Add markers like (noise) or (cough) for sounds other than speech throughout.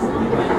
ご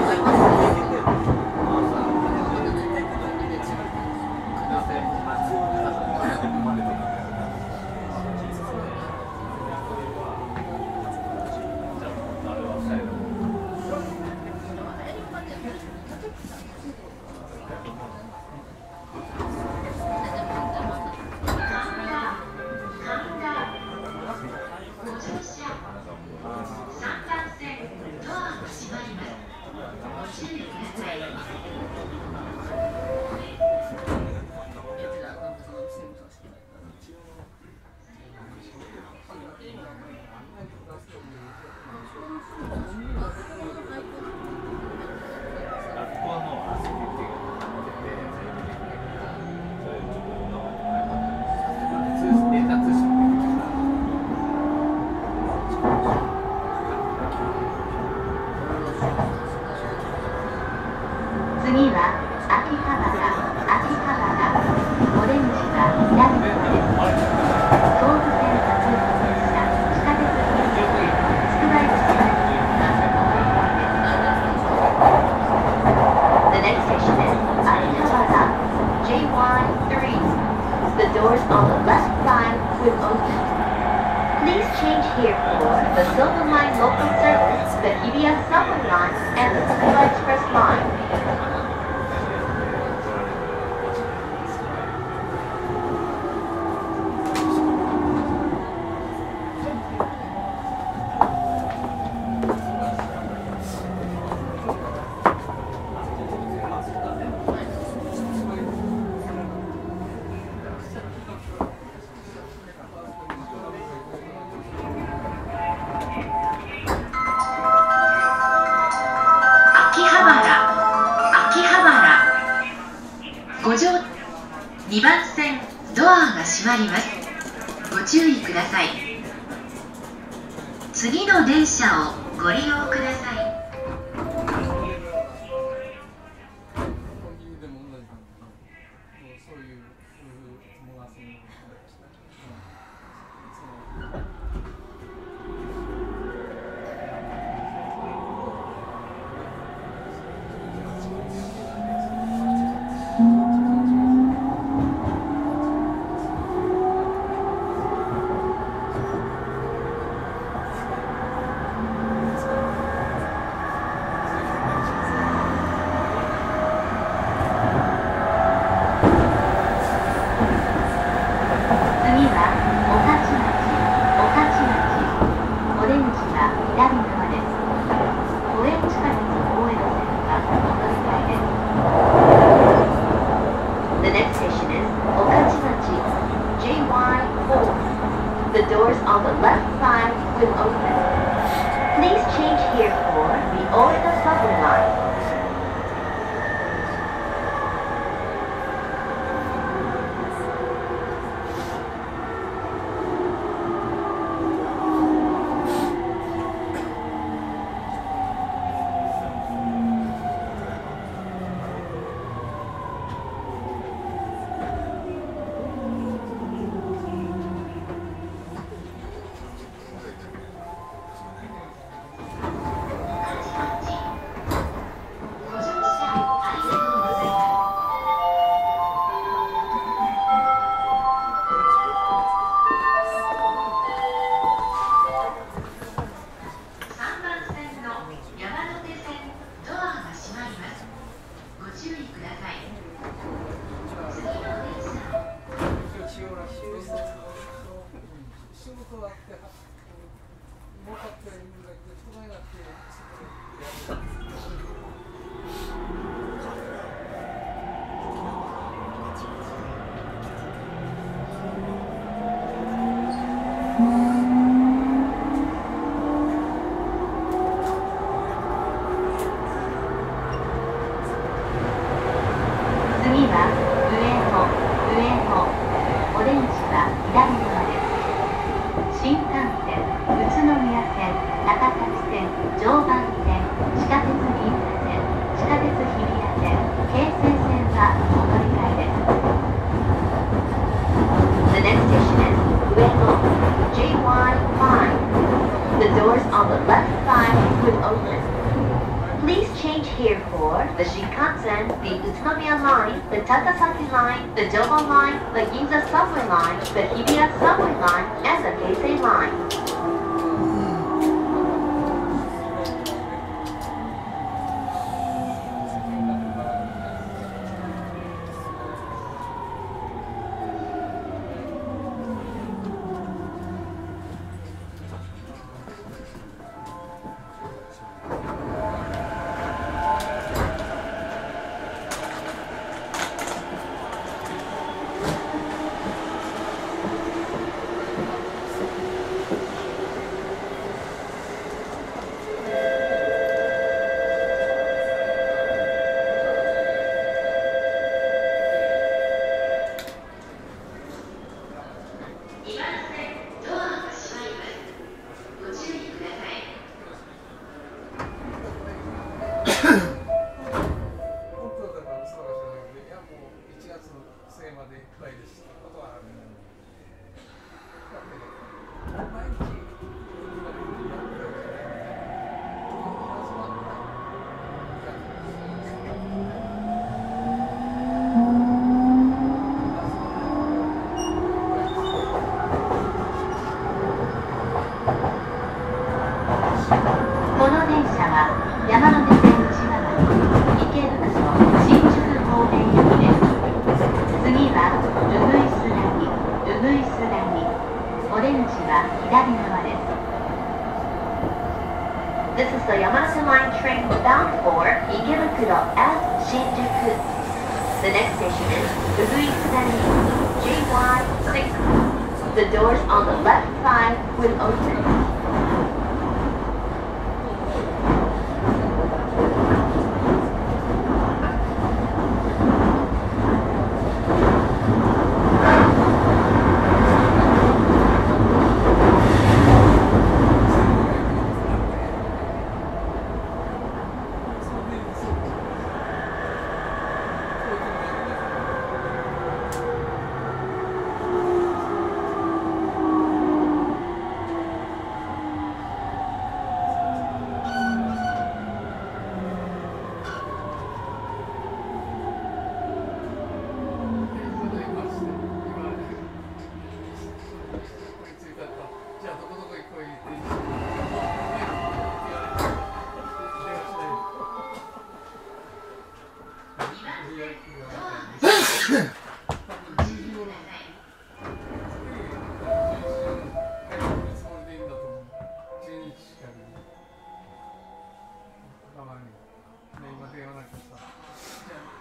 今電話なんかさ。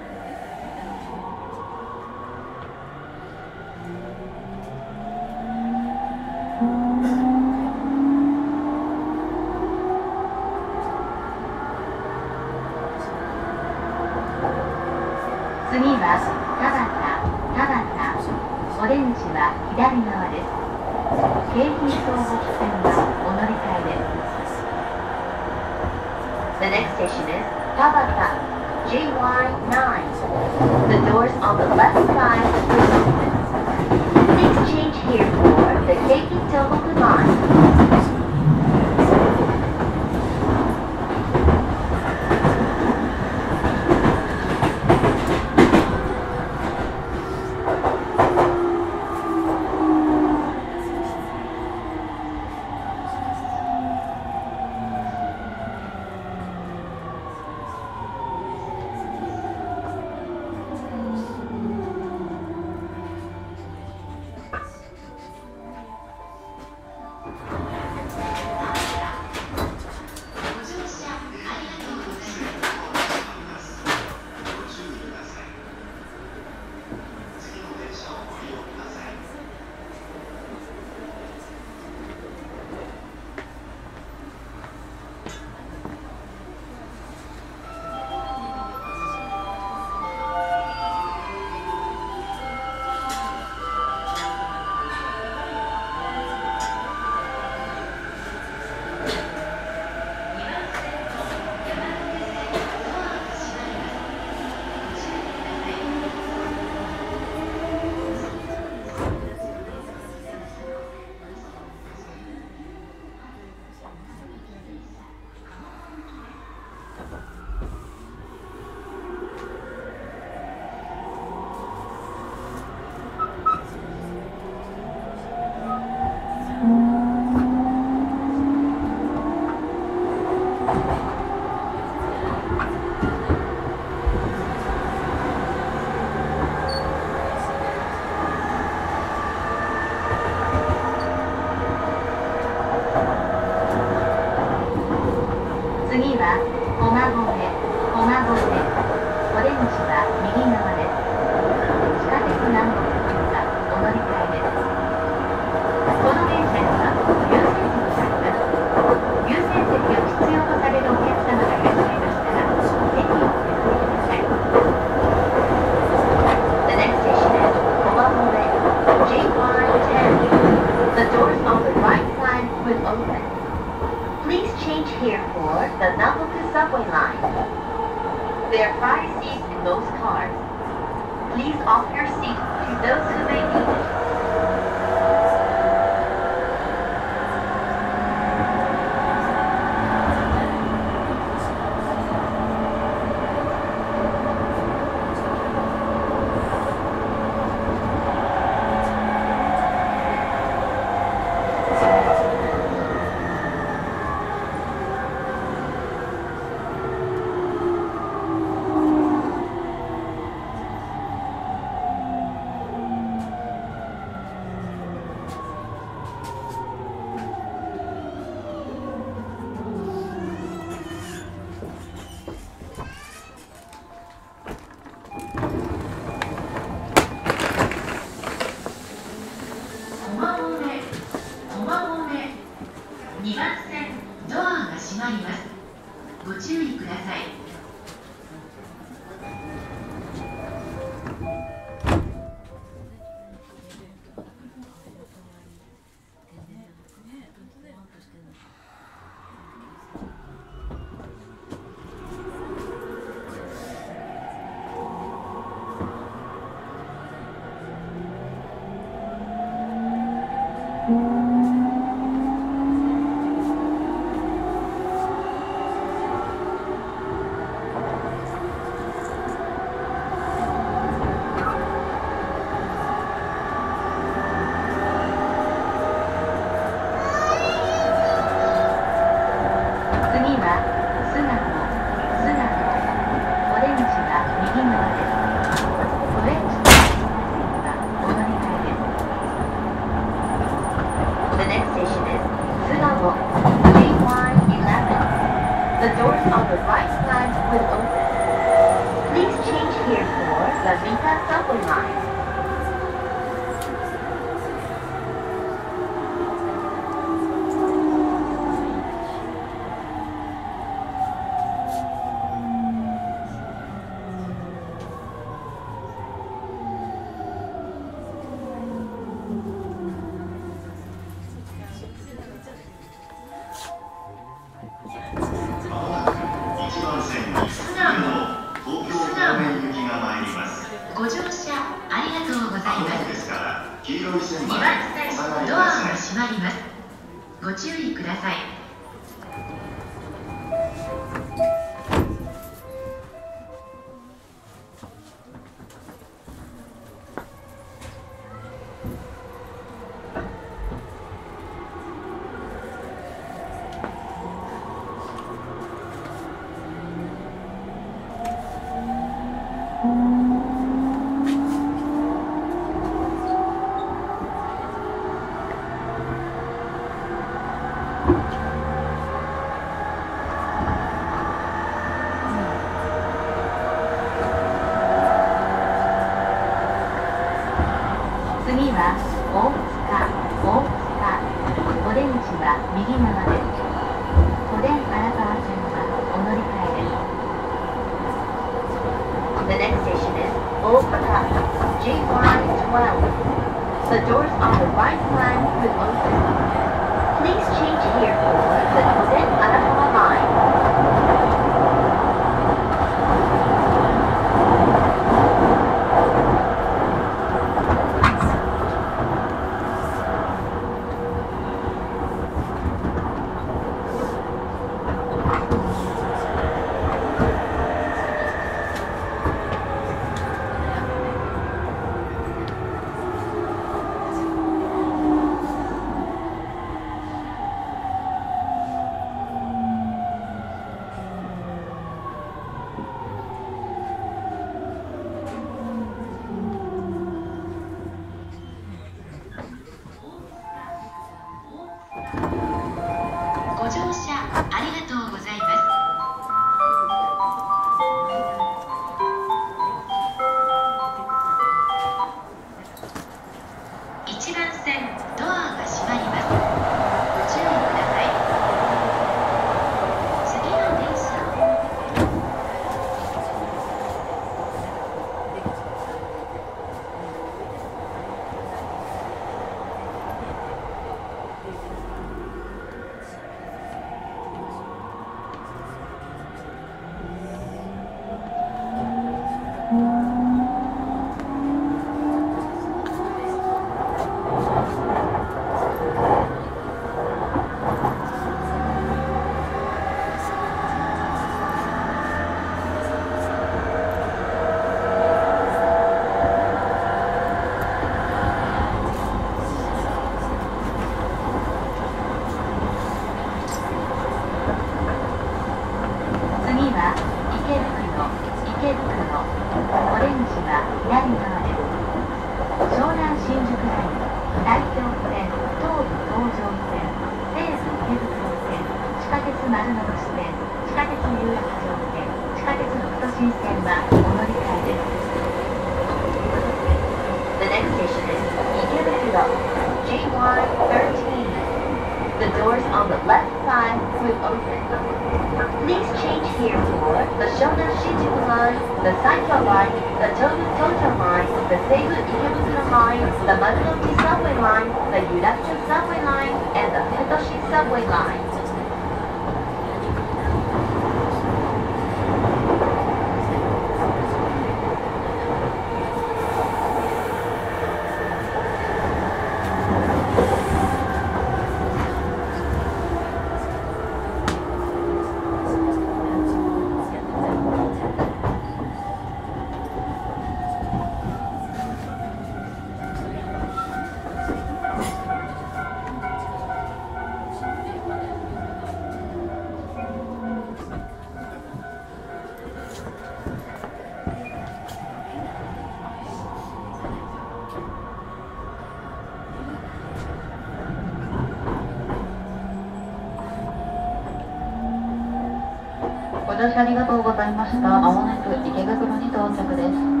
乗車ありがとうございました。まもなく池袋に到着です。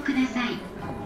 ください。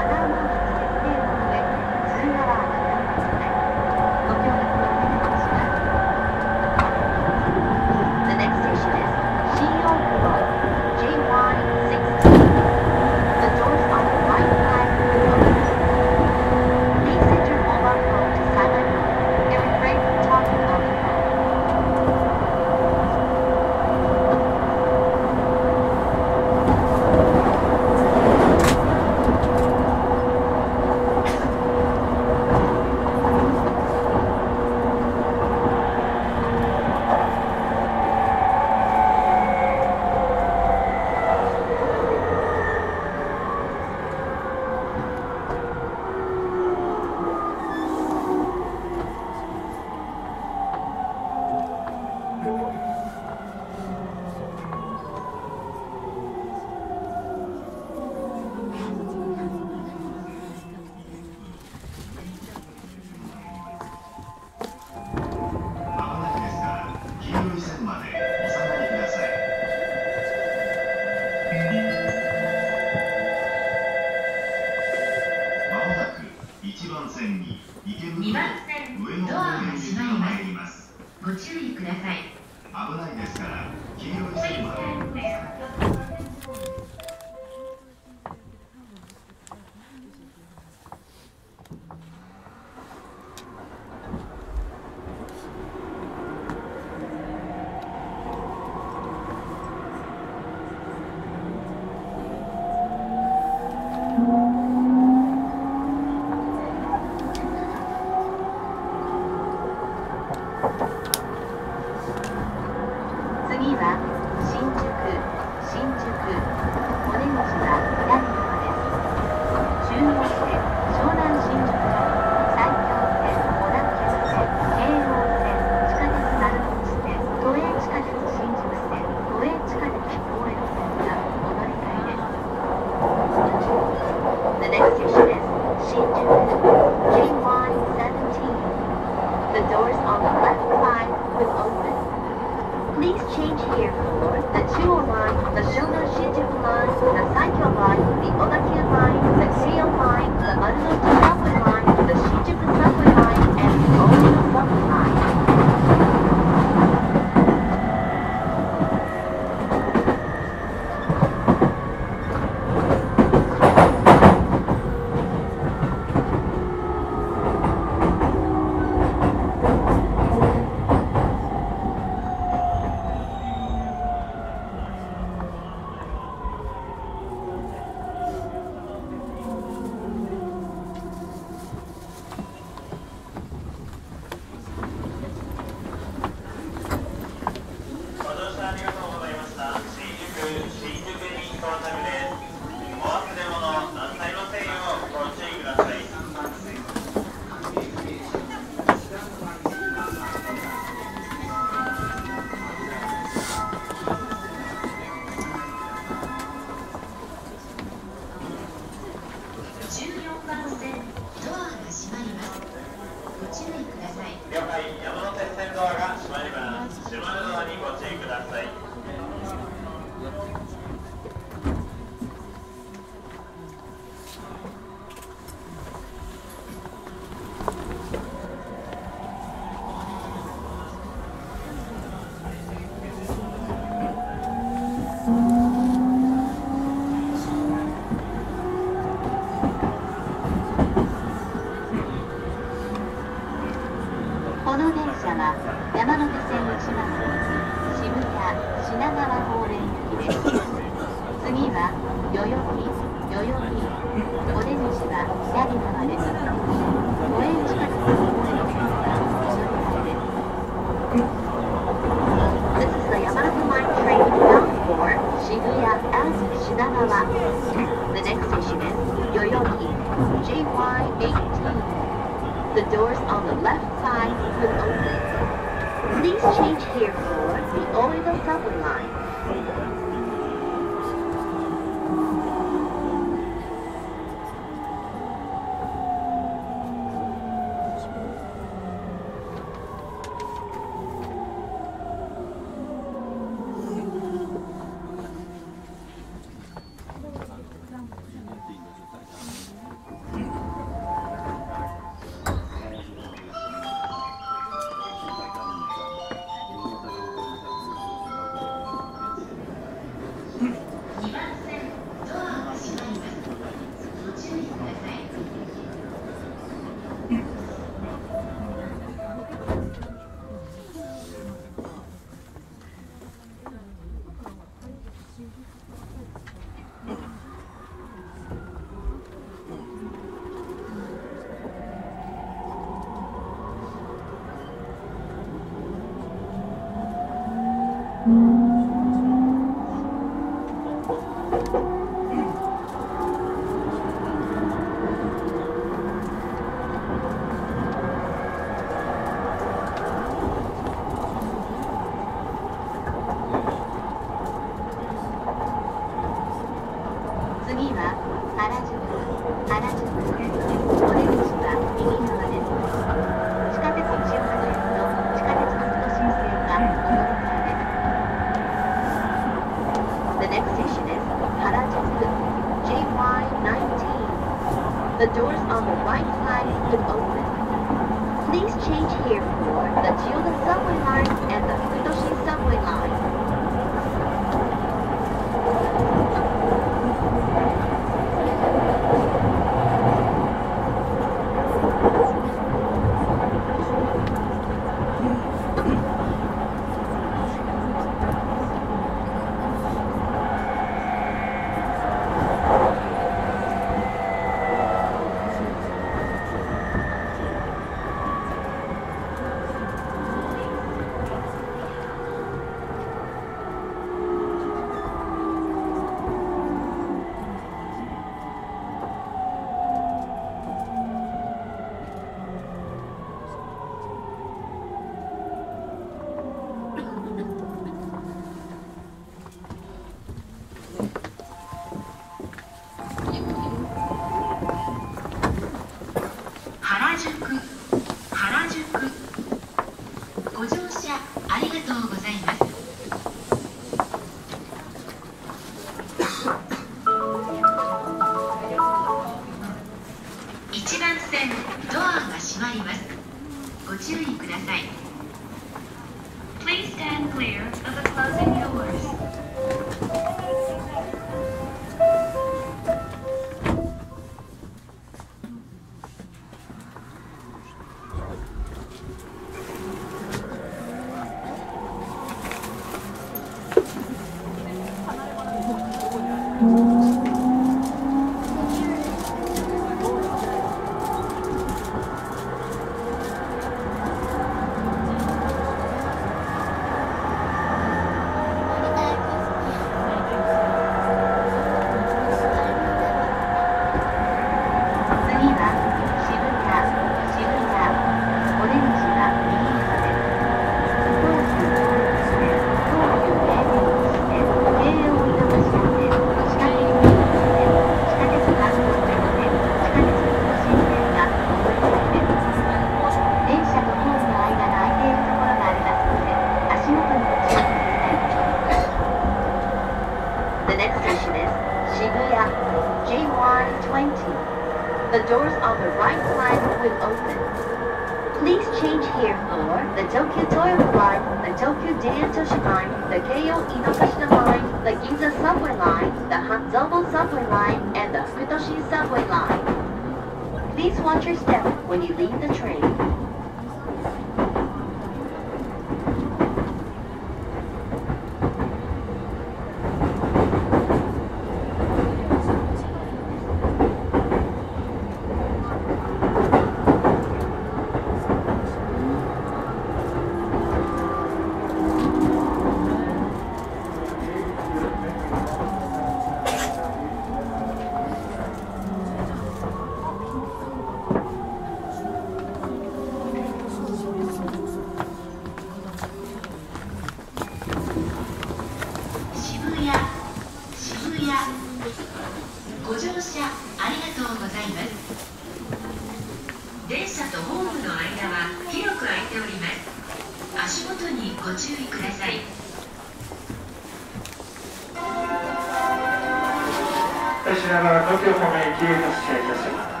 しながら5キロ方面へ急発車いたします。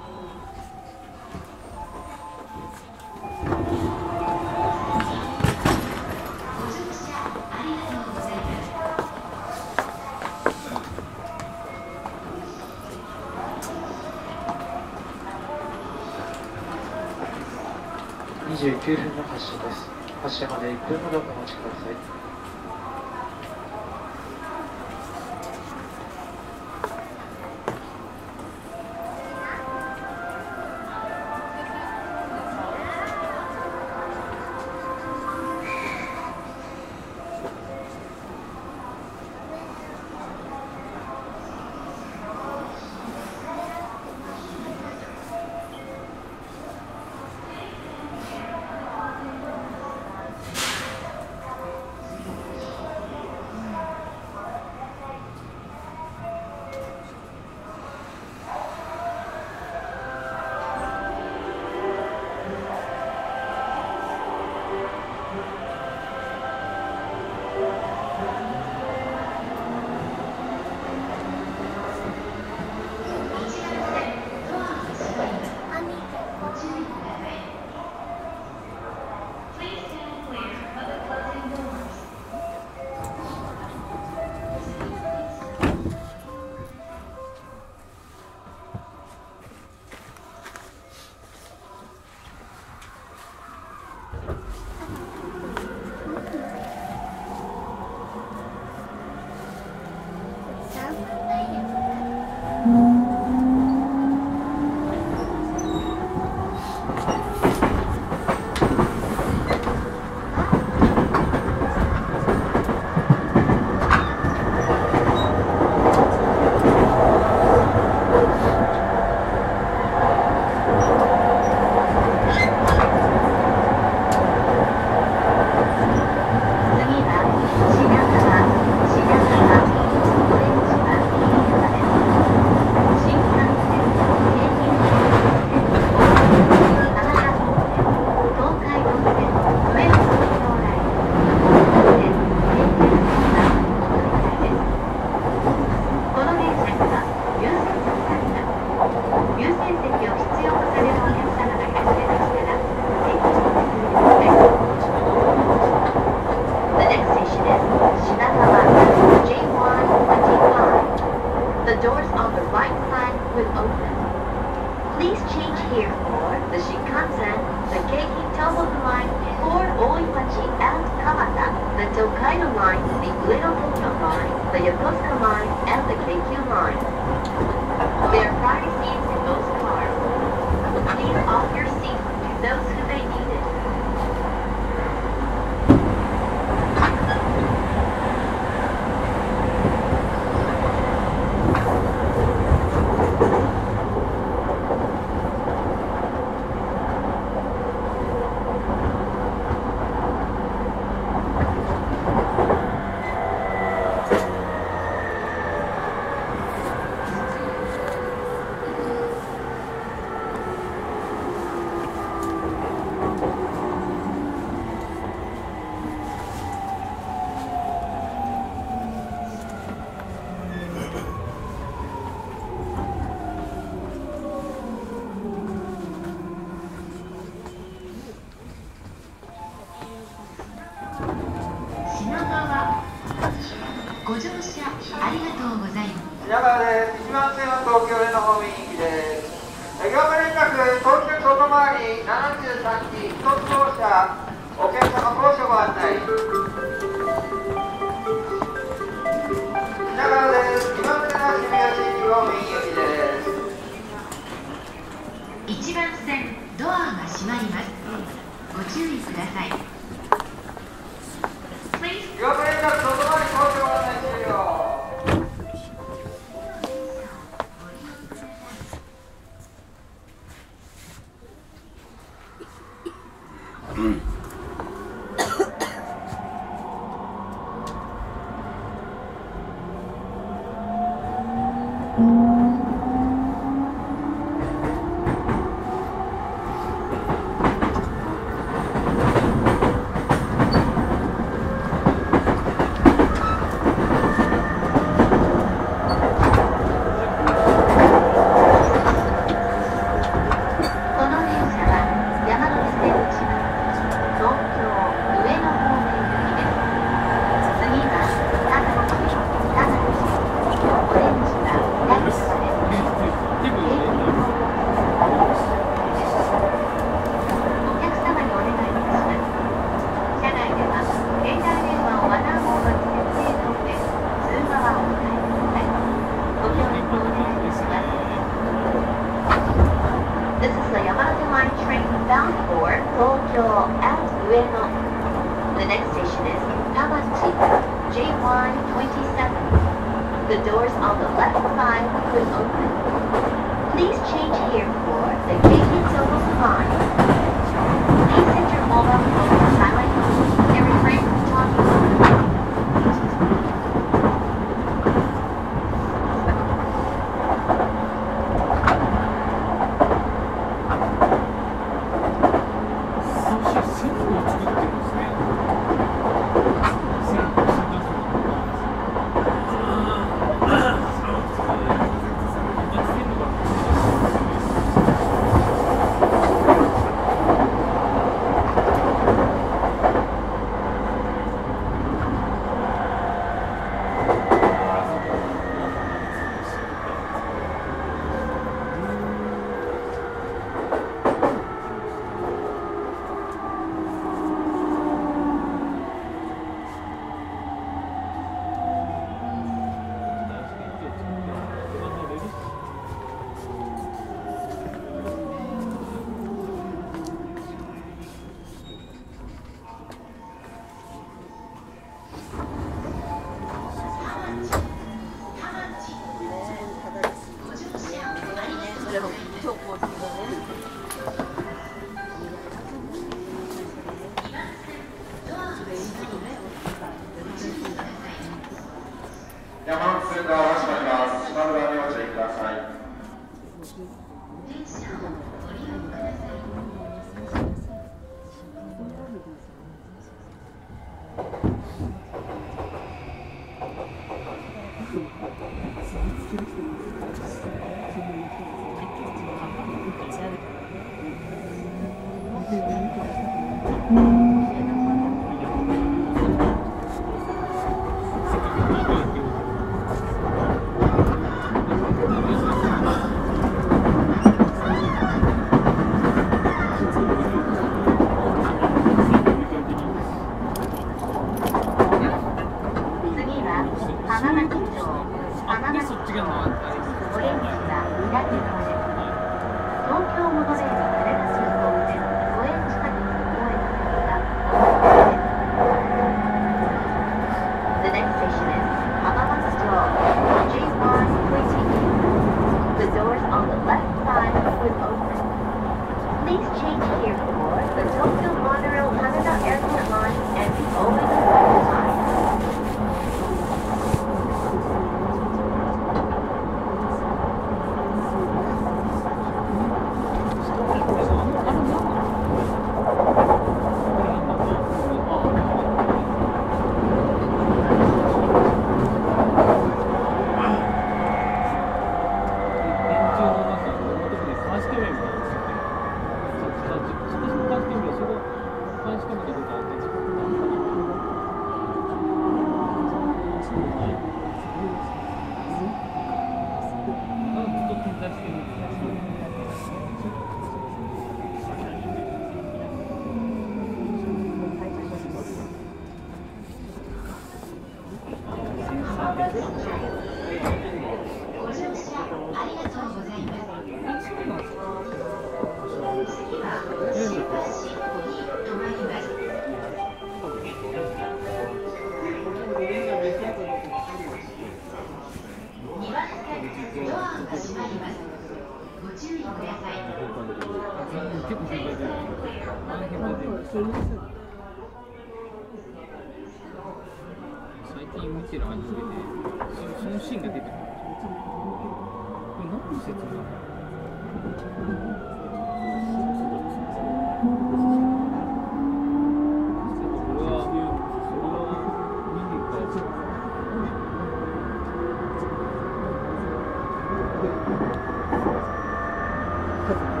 because (laughs)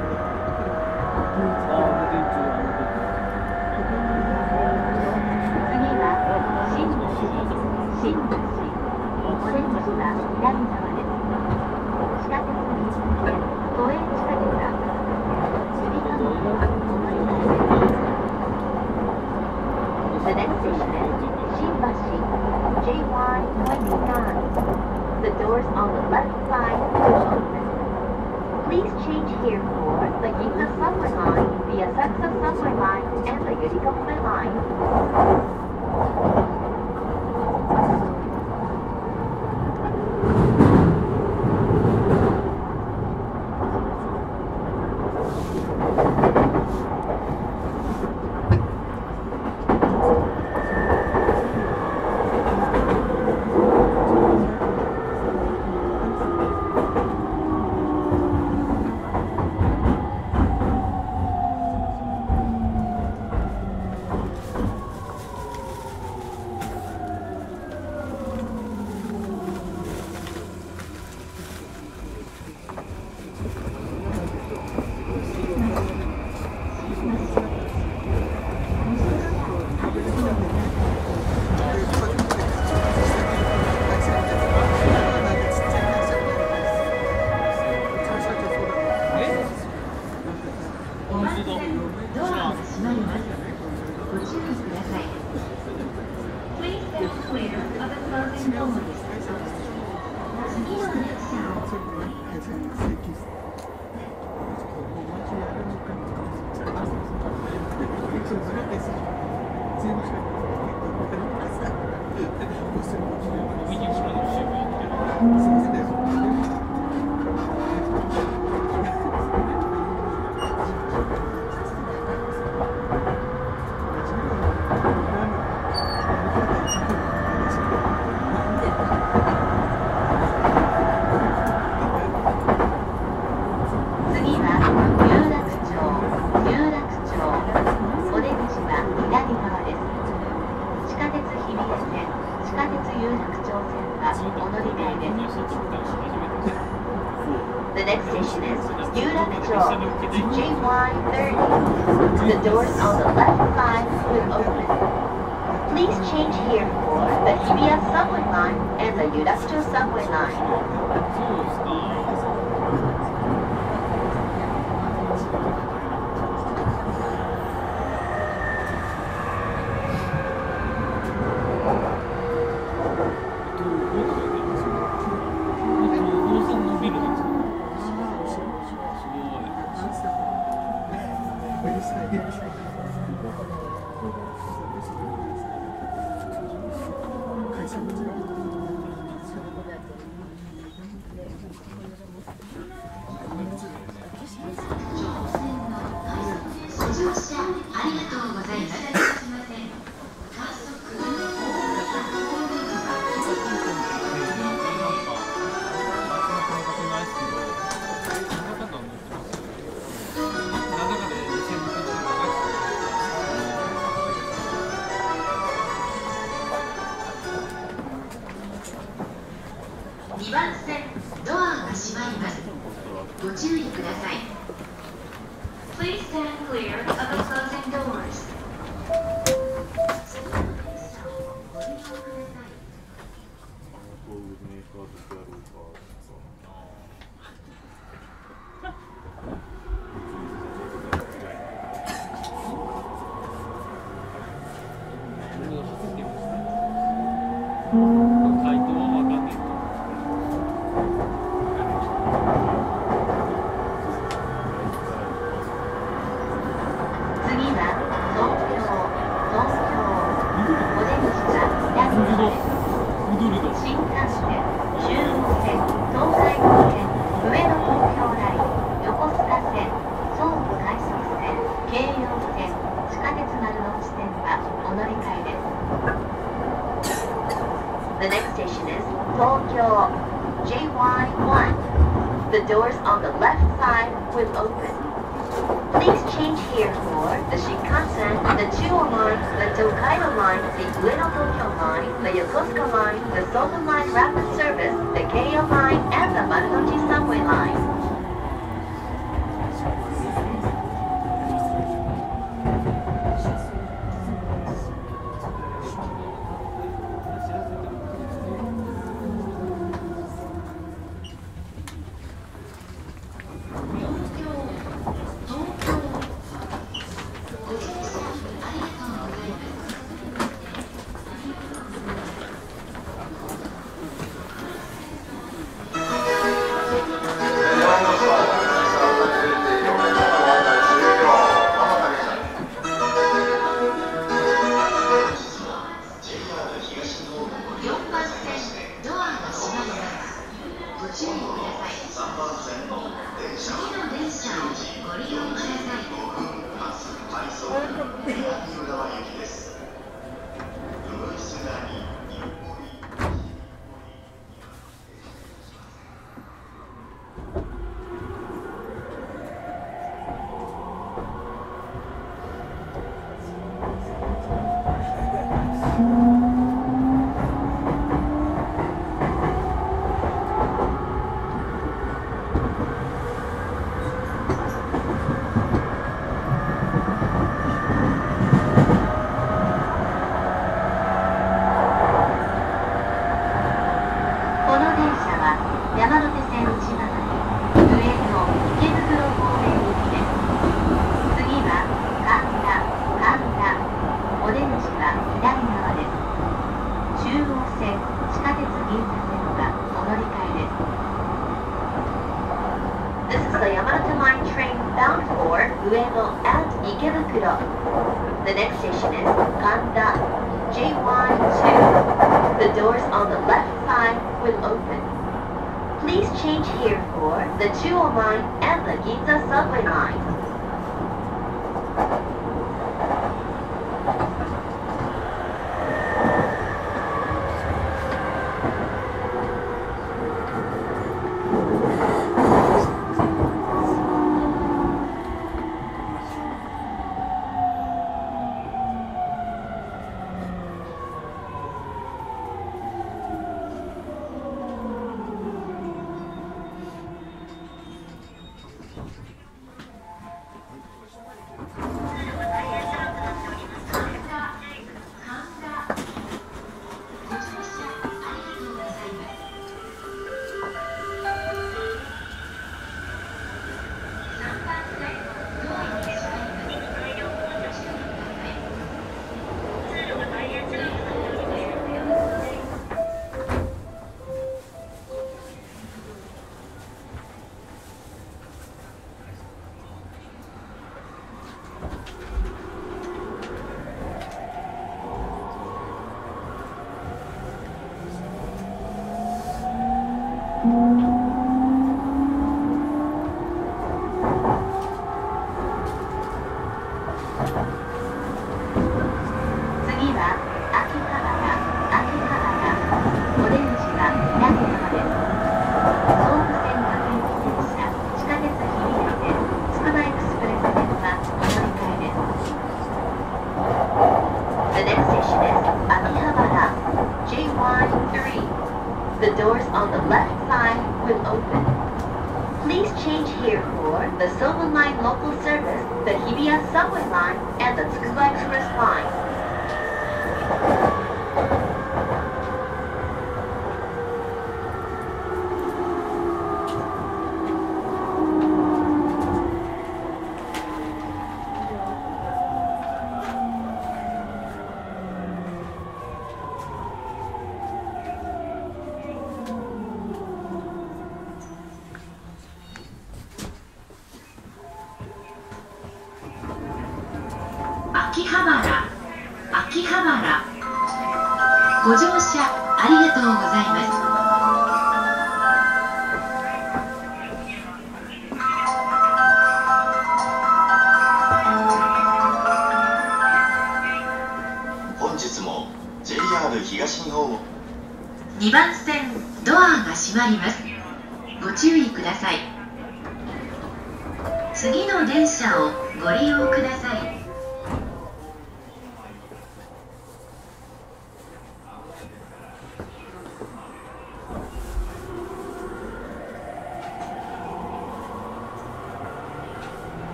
the Yurakucho subway line.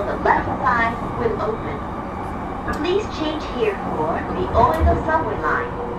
on the left side will open. Please change here for the Oedo subway line.